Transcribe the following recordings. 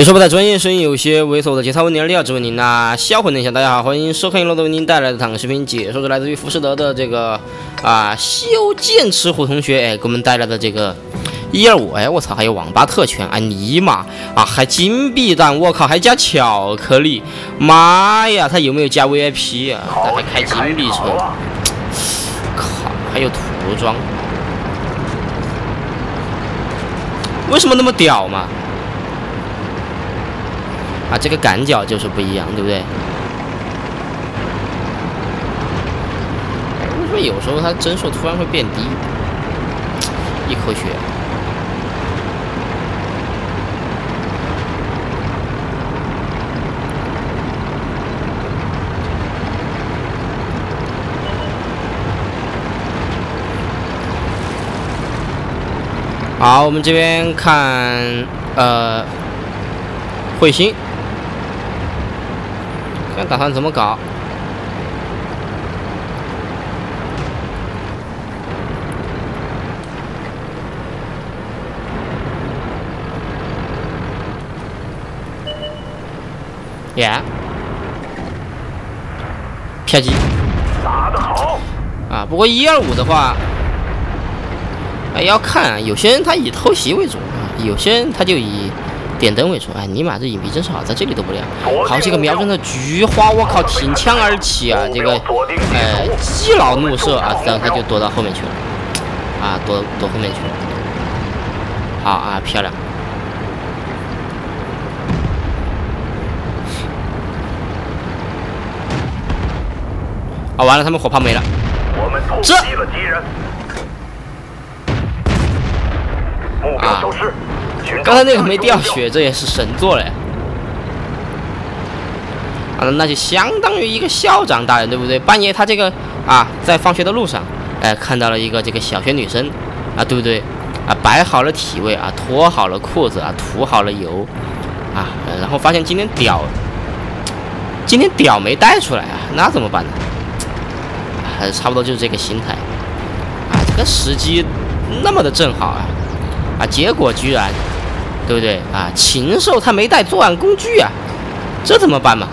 解说不太专业，声音有些猥琐的节操问题二六，质问您呐，销魂一下，大家好，欢迎收看由罗德为您带来的坦克视频解说，是来自于浮士德的这个啊修剑齿虎同学哎给我们带来的这个一二五，哎我操，还有网吧特权，哎尼玛啊还金币弹，我靠还加巧克力，妈呀，他有没有加 VIP 啊？他还开金币车，靠，还有涂装，为什么那么屌嘛？啊，这个感脚就是不一样，对不对？为什么有时候它帧数突然会变低？一口血。好，我们这边看，呃，彗星。看打算怎么搞？耶！啪叽！打得好！啊，不过一二五的话，哎，要看，有些人他以偷袭为主啊，有些人他就以。点灯为主，哎，尼玛这隐蔽真是好，在这里都不亮。好这个瞄准的菊花，我靠，挺枪而起啊！这个，哎，激老怒射啊，然后他就躲到后面去了，啊，躲躲后面去了。好啊，漂亮。啊，完了，他们火炮没了。这。啊。刚才那个没掉血，这也是神作了呀！啊，那就相当于一个校长大人，对不对？半夜他这个啊，在放学的路上，哎，看到了一个这个小学女生，啊，对不对？啊，摆好了体位啊，脱好了裤子啊，涂好了油啊，然后发现今天屌，今天屌没带出来啊，那怎么办呢？还是差不多就是这个心态啊，这个时机那么的正好啊，啊，结果居然。对不对啊？禽兽他没带作案工具啊，这怎么办嘛？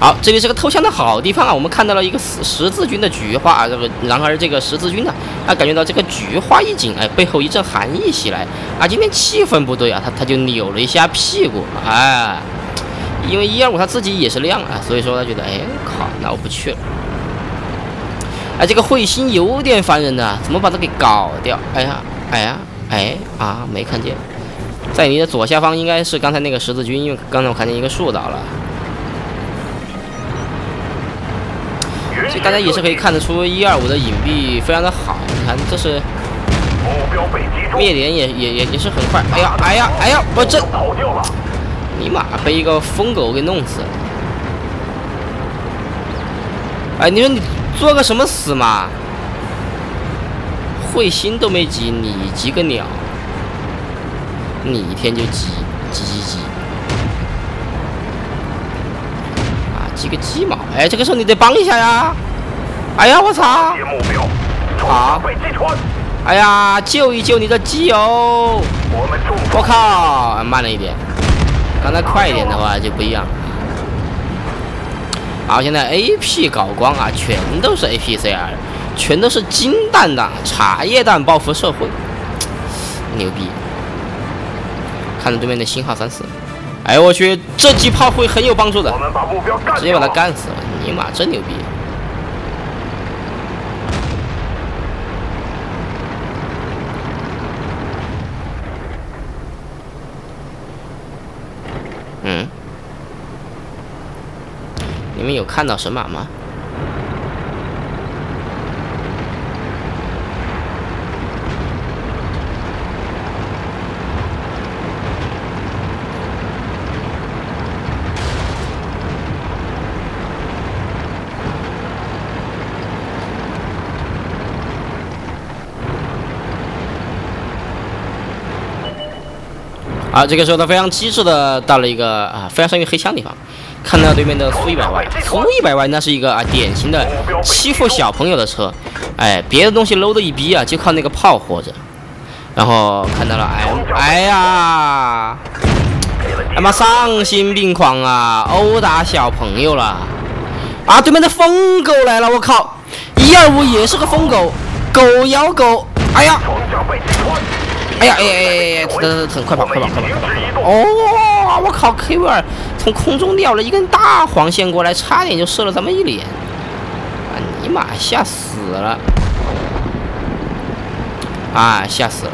好，这里是个偷枪的好地方啊！我们看到了一个十十字军的菊花啊，这个然而这个十字军呢，啊，感觉到这个菊花一紧，哎，背后一阵寒意袭来啊！今天气氛不对啊，他他就扭了一下屁股，哎，因为一二五他自己也是亮啊，所以说他觉得，哎，靠，那我不去了。哎，这个彗星有点烦人的，怎么把它给搞掉？哎呀，哎呀，哎啊，没看见，在你的左下方应该是刚才那个十字军，因为刚才我看见一个树倒了。所以大家也是可以看得出一二五的隐蔽非常的好，你看这是灭点也也也也是很快。哎呀，哎呀，哎呀，我这，尼玛被一个疯狗给弄死了。哎，你说你。做个什么死嘛？彗星都没急，你急个鸟！你一天就急急急急！啊，急个鸡毛！哎，这个时候你得帮一下呀！哎呀，我操！啊！哎呀，救一救你的基友！我靠，慢了一点，刚才快一点的话就不一样。好，现在 A P 搞光啊，全都是 A P C R，全都是金蛋的茶叶蛋报复社会，牛逼！看着对面的星号三四，哎我去，这几炮会很有帮助的，直接把他干死了，尼玛真牛逼！你们有看到神马吗？啊，这个时候他非常机智的到了一个啊非常善于黑枪地方。看到对面的苏一百万，苏一百万那是一个啊典型的欺负小朋友的车，哎，别的东西 low 的一逼啊，就靠那个炮活着，然后看到了，哎哎呀，他妈丧心病狂啊！殴打小朋友了啊！对面的疯狗来了，我靠！一二五也是个疯狗，狗咬狗，哎呀！哎呀哎呀哎呀！等等等，快跑快跑快跑快跑！哦，我靠！K V 二从空中掉了一根大黄线过来，差点就射了咱们一脸。啊尼玛，吓死了！啊，吓死了！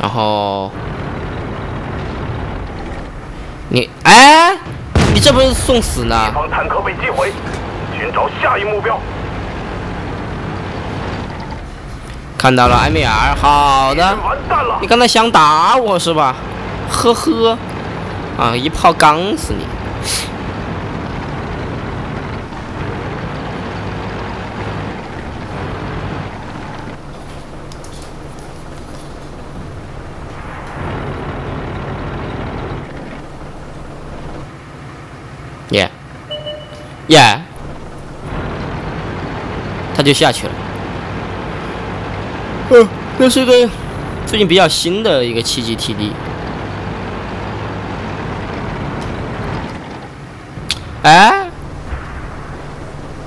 然后，你哎，这不是送死呢？方坦克被击毁，寻找下一目标。看到了艾米尔，好的。你刚才想打我是吧？呵呵，啊，一炮刚死你。耶，耶，他就下去了。嗯，这是个最近比较新的一个七级 TD。哎，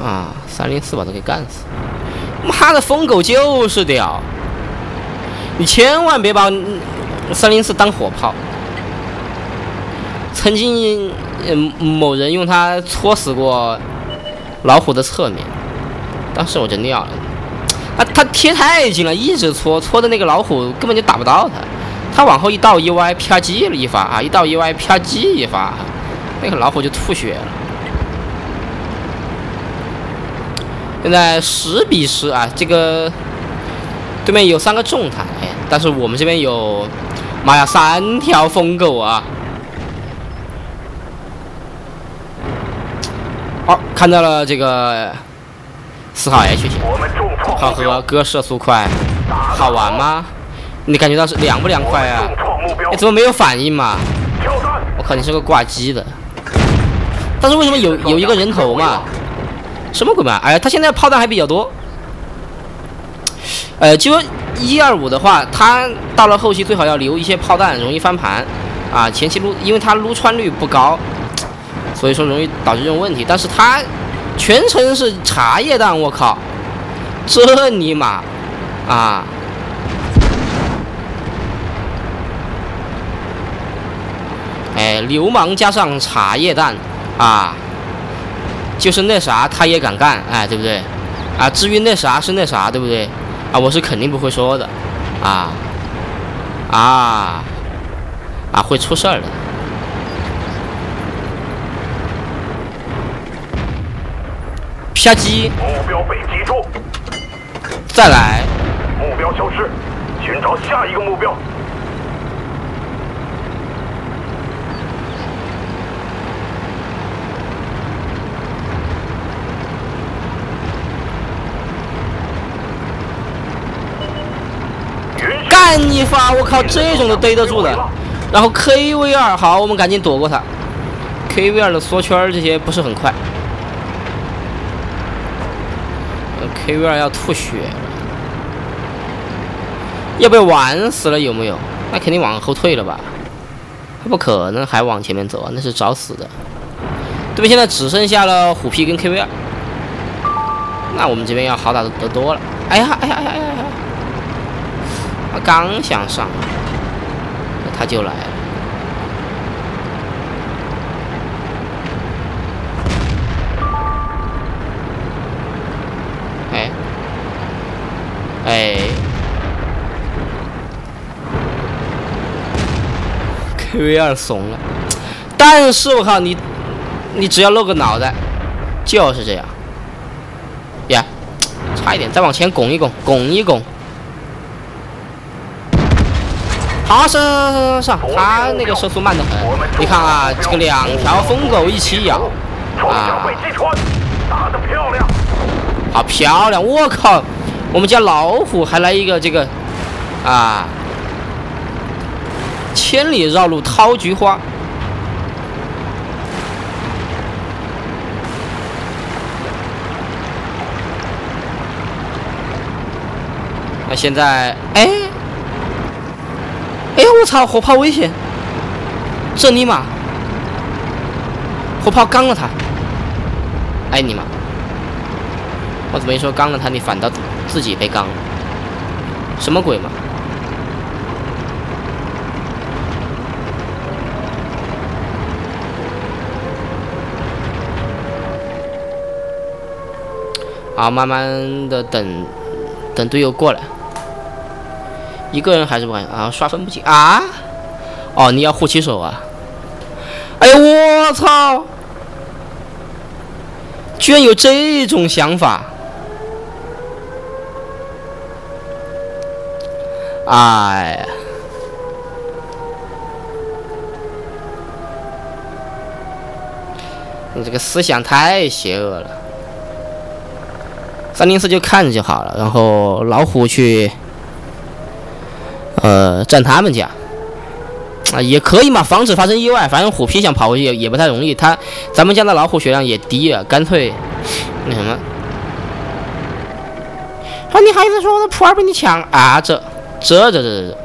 啊，三零四把他给干死！妈的，疯狗就是屌！你千万别把三零四当火炮。曾经，嗯，某人用它戳死过老虎的侧面，当时我就尿了。啊，他贴太近了，一直戳，戳的那个老虎根本就打不到他。他往后一倒一歪，啪叽了一发啊，一倒一歪，啪叽一发，那个老虎就吐血了。现在十比十啊，这个对面有三个重坦，哎，但是我们这边有，妈呀，三条疯狗啊！好，看到了这个四号 H 型，好和哥射速快，好玩吗？你感觉到是凉不凉快啊？你怎么没有反应嘛？我靠，你是个挂机的。但是为什么有有一个人头嘛？什么鬼嘛？哎，他现在炮弹还比较多。呃，就一二五的话，他到了后期最好要留一些炮弹，容易翻盘。啊，前期撸，因为他撸穿率不高，所以说容易导致这种问题。但是他全程是茶叶弹，我靠，这尼玛啊！哎，流氓加上茶叶蛋啊！就是那啥，他也敢干，哎，对不对？啊，至于那啥是那啥，对不对？啊，我是肯定不会说的，啊，啊，啊，会出事儿的。啪叽！目标被击中。再来。目标消失，寻找下一个目标。干你发！我靠，这种都逮得住的。然后 KV 二，好，我们赶紧躲过他。KV 二的缩圈这些不是很快。KV 二要吐血了，要被玩死了有没有？那肯定往后退了吧？他不可能还往前面走啊，那是找死的。对面现在只剩下了虎皮跟 KV 二，那我们这边要好打的多了。哎呀，哎呀，哎呀，哎呀！他刚想上，他就来了。哎，哎，KV 二怂了，但是我靠你，你只要露个脑袋，就是这样。呀，差一点，再往前拱一拱，拱一拱。好，上上上上上，他那个射速慢得很。你看啊，这个两条疯狗一起咬，啊，好漂亮！我靠，我们家老虎还来一个这个，啊，千里绕路掏菊花。那现在哎哎我操火炮危险这尼玛火炮刚了他哎尼玛我怎么一说刚了他你反倒自己被刚了？什么鬼嘛？好，慢慢的等，等队友过来。一个人还是不敢啊？刷分不进啊？哦，你要护旗手啊？哎呦我操！居然有这种想法！哎呀，你这个思想太邪恶了。三零四就看着就好了，然后老虎去，呃，占他们家，啊，也可以嘛，防止发生意外。反正虎皮想跑回去也也不太容易，他咱们家的老虎血量也低啊，干脆那什么。啊，你还是说我的普洱比你强啊？这这这这这。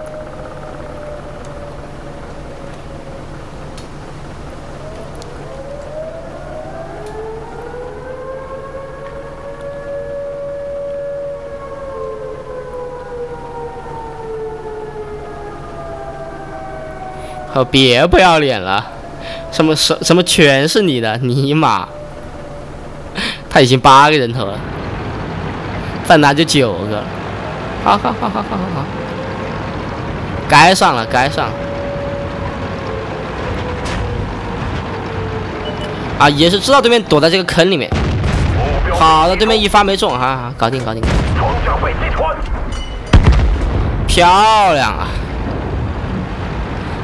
好，别不要脸了，什么什什么全是你的，尼玛！他已经八个人头了，再拿就九个，好好好好好好好，该上了该上，啊，也是知道对面躲在这个坑里面，好的，对面一发没中，哈哈，搞定搞定，装甲被击穿，漂亮啊！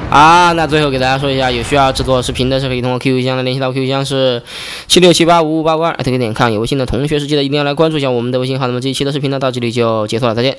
啊，那最后给大家说一下，有需要制作视频的是可以通过 QQ 箱来联系到，QQ 箱是七六七八五五八五二，特别点看。有微信的同学是记得一定要来关注一下我们的微信号。那么这一期的视频呢，到这里就结束了，再见。